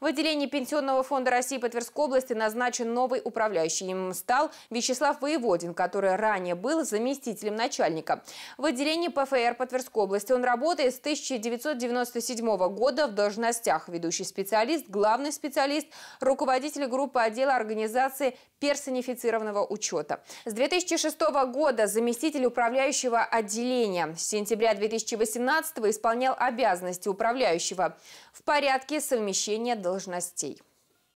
В отделении Пенсионного фонда России по Тверской области назначен новый управляющий. Им стал Вячеслав Воеводин, который ранее был заместителем начальника. В отделении ПФР по Тверской области он работает с 1997 года в должностях ведущий специалист, главный специалист, руководитель группы отдела организации персонифицированного учета. С 2006 года заместитель управляющего отделения. С сентября 2018 исполнял обязанности управляющего в порядке совмещения должностей должностей.